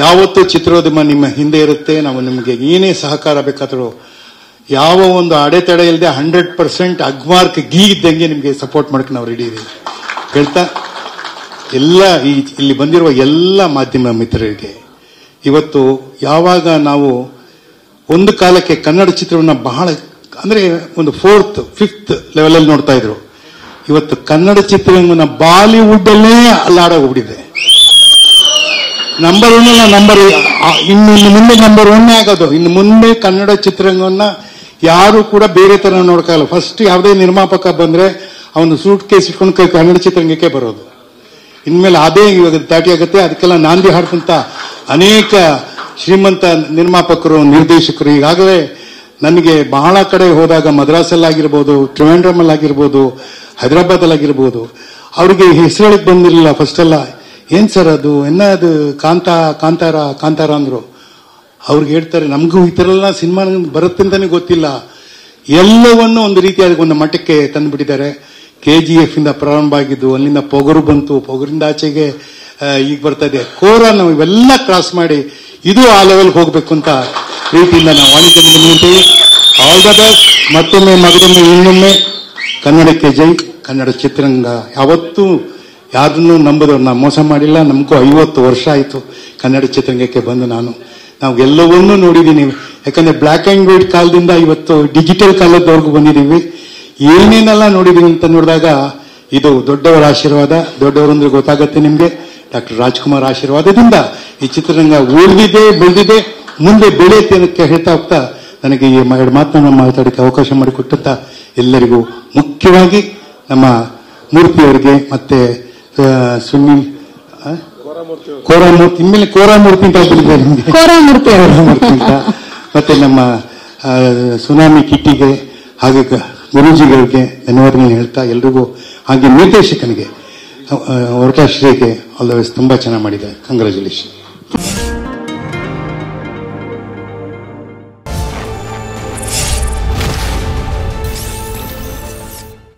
ಯಾವತ್ತು ಚಿತ್ರೋದ್ಯಮ ನಿಮ್ಮ ಹಿಂದೆ ಇರುತ್ತೆ, ನಾವು ನಿಮಗೆ ಏನೇ ಸಹಕಾರ ಬೇಕಾದರೂ ಯಾವ ಒಂದು ಅಡೆತಡೆ ಇಲ್ಲದೆ ಹಂಡ್ರೆಡ್ ಪರ್ಸೆಂಟ್ ಅಗ್ಮಾರ್ಕ್ ಗೀ ಇದ್ದಂಗೆ ನಿಮಗೆ ಸಪೋರ್ಟ್ ಮಾಡಕ್ಕೆ ನಾವು ರೆಡಿ ಇದ್ದೀವಿ ಹೇಳ್ತಾ ಎಲ್ಲ ಈ ಇಲ್ಲಿ ಬಂದಿರುವ ಎಲ್ಲ ಮಾಧ್ಯಮ ಮಿತ್ರರಿಗೆ, ಇವತ್ತು ಯಾವಾಗ ನಾವು ಒಂದು ಕಾಲಕ್ಕೆ ಕನ್ನಡ ಚಿತ್ರವನ್ನು ಬಹಳ, ಅಂದ್ರೆ ಒಂದು ಫೋರ್ತ್ ಫಿಫ್ತ್ ಲೆವೆಲಲ್ಲಿ ನೋಡ್ತಾ ಇದ್ರು. ಇವತ್ತು ಕನ್ನಡ ಚಿತ್ರರಂಗನ ಬಾಲಿವುಡ್ ಅಲ್ಲೇ ಅಲ್ಲಾಡೋಗ್ಬಿಟ್ಟಿದೆ. ನಂಬರ್ ಒನ್ ಅಲ್ಲ ನಂಬರ್ ಇನ್ನು ಇನ್ನು ಮುಂದೆ ನಂಬರ್ ಒನ್ ಆಗೋದು ಇನ್ನು ಮುಂದೆ ಕನ್ನಡ ಚಿತ್ರರಂಗವನ್ನ ಯಾರು ಕೂಡ ಬೇರೆ ತರ ನೋಡ್ಕಲ್ಲ ಫಸ್ಟ್ ಯಾವುದೇ ನಿರ್ಮಾಪಕ ಬಂದ್ರೆ ಅವನು ಸೂಟ್ ಕೇಸ್ ಇಟ್ಕೊಂಡು ಕೈ- ಕನ್ನಡ ಚಿತ್ರರಂಗಕ್ಕೆ ಬರೋದು. ಇನ್ಮೇಲೆ ಅದೇ ಇವಾಗ ದಾಟಿ ಆಗುತ್ತೆ. ಅದಕ್ಕೆಲ್ಲ ನಾಂದಿ ಹಾಡ್ತಂತ ಅನೇಕ ಶ್ರೀಮಂತ ನಿರ್ಮಾಪಕರು, ನಿರ್ದೇಶಕರು ಈಗಾಗಲೇ ನನಗೆ ಬಹಳ ಕಡೆ ಹೋದಾಗ ಮದ್ರಾಸಲ್ಲಾಗಿರ್ಬೋದು ಟ್ರಿವೆಂಡ್ರಮಲ್ಲಾಗಿರ್ಬೋದು ಹೈದರಾಬಾದಲ್ಲಾಗಿರ್ಬೋದು, ಅವರಿಗೆ ಹೆಸರುಗಳಿಗೆ ಬಂದಿರಲಿಲ್ಲ ಫಸ್ಟ್ ಎಲ್ಲ. ಏನ್ ಸರ್ ಅದು? ಎನ್ನ ಅದು? ಕಾಂತ, ಕಾಂತಾರ ಕಾಂತಾರ ಅಂದ್ರು. ಅವ್ರಿಗೆ ಹೇಳ್ತಾರೆ, ನಮಗೂ ಈ ತರ ಎಲ್ಲ ಸಿನಿಮಾ ಬರುತ್ತೆ ಅಂತಾನೆ ಗೊತ್ತಿಲ್ಲ. ಎಲ್ಲವನ್ನು ಒಂದು ರೀತಿಯಾದ ಒಂದು ಮಠಕ್ಕೆ ತಂದುಬಿಟ್ಟಿದ್ದಾರೆ. ಕೆ ಜಿ ಎಫ್ ಇಂದ ಪ್ರಾರಂಭ ಆಗಿದ್ದು, ಅಲ್ಲಿಂದ ಪೊಗರು ಬಂತು. ಪೊಗರಿಂದ ಆಚೆಗೆ ಈಗ ಬರ್ತಾ ಇದೆ. ಕೋರ ನಾವು ಇವೆಲ್ಲ ಕ್ರಾಸ್ ಮಾಡಿ, ಇದು ಆ ಲೆವೆಲ್ ಹೋಗ್ಬೇಕು ಅಂತ ರೀತಿಯಿಂದ ನಾವು ವಾಣಿಜ್ಯ ನಿಂತೀವಿ ಆಲ್ ದ ಬೆಸ್ಟ್ ಮತ್ತೊಮ್ಮೆ, ಮಗದೊಮ್ಮೆ, ಇನ್ನೊಮ್ಮೆ. ಕನ್ನಡಕ್ಕೆ ಜೈ. ಕನ್ನಡ ಚಿತ್ರರಂಗ ಯಾವತ್ತೂ ಯಾರನ್ನೂ ನಂಬದವ್ರು ನಾನು ಮೋಸ ಮಾಡಿಲ್ಲ. ನಮಗೂ ಐವತ್ತು ವರ್ಷ ಆಯಿತು ಕನ್ನಡ ಚಿತ್ರರಂಗಕ್ಕೆ ಬಂದು ನಾನು. ನಾವು ಎಲ್ಲವನ್ನೂ ನೋಡಿದ್ದೀನಿ ಯಾಕಂದರೆ ಬ್ಲ್ಯಾಕ್ ಆ್ಯಂಡ್ ವೈಟ್ ಕಾಲದಿಂದ ಇವತ್ತು ಡಿಜಿಟಲ್ ಕಾಲದವರೆಗೂ ಬಂದಿದ್ದೀವಿ ಏನೇನೆಲ್ಲ ನೋಡಿದ್ದೀನಿ ಅಂತ ನೋಡಿದಾಗ ಇದು ದೊಡ್ಡವರ ಆಶೀರ್ವಾದ ದೊಡ್ಡವರಂದ್ರೆ ಗೊತ್ತಾಗತ್ತೆ ನಿಮಗೆ. ಡಾಕ್ಟರ್ ರಾಜ್ಕುಮಾರ್ ಆಶೀರ್ವಾದದಿಂದ ಈ ಚಿತ್ರರಂಗ ಉಳಿದಿದೆ, ಬೆಳೆದಿದೆ, ಮುಂದೆ ಬೆಳೆಯುತ್ತೆ ಅನ್ನೋಕ್ಕೆ ಹೇಳ್ತಾ ಹೋಗ್ತಾ ನನಗೆ ಈ ಎರಡು ಮಾತನ್ನು ಮಾತಾಡಕ್ಕೆ ಅವಕಾಶ ಮಾಡಿಕೊಟ್ಟಂತ ಎಲ್ಲರಿಗೂ ಮುಖ್ಯವಾಗಿ ನಮ್ಮ ಮೂರ್ತಿಯವರಿಗೆ ಮತ್ತೆ ಸುನಿಲ್? ಕೋರಾಮೂರ್ತಿ ಇನ್ಮೇಲೆ ಕೋರಾಮೂರ್ತಿ ಅಂತ ಕೋರಾಮೂರ್ತಿ ಕೋರಾಮೂರ್ತಿ ಅಂತ. ಮತ್ತೆ ನಮ್ಮ ಸುನಾಮಿ ಕಿಟ್ಟಿಗೆ ಹಾಗೆ ಗುರುಜಿಗಳಿಗೆ ಧನ್ಯವಾದಗಳನ್ನು ಹೇಳ್ತಾ ಎಲ್ರಿಗೂ ಹಾಗೆ ನಿರ್ದೇಶಕನಿಗೆ ಹೊರಟಾಶ್ರೀಗೆ ಆಲ್ ದ ತುಂಬಾ ಚೆನ್ನಾಗಿ ಮಾಡಿದ್ದಾರೆ. ಕಂಗ್ರ್ಯಾಚುಲೇಷನ್